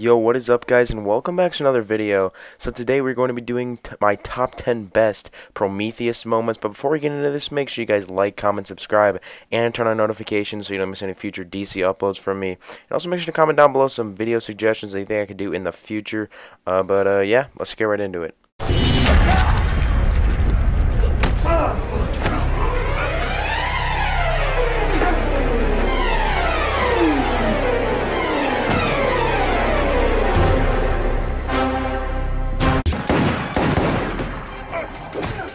Yo, what is up guys and welcome back to another video. So today we're going to be doing my top 10 best Prometheus moments. But before we get into this, make sure you guys like, comment, subscribe, and turn on notifications so you don't miss any future DC uploads from me. And also make sure to comment down below some video suggestions that you think I could do in the future. Uh, but uh, yeah, let's get right into it.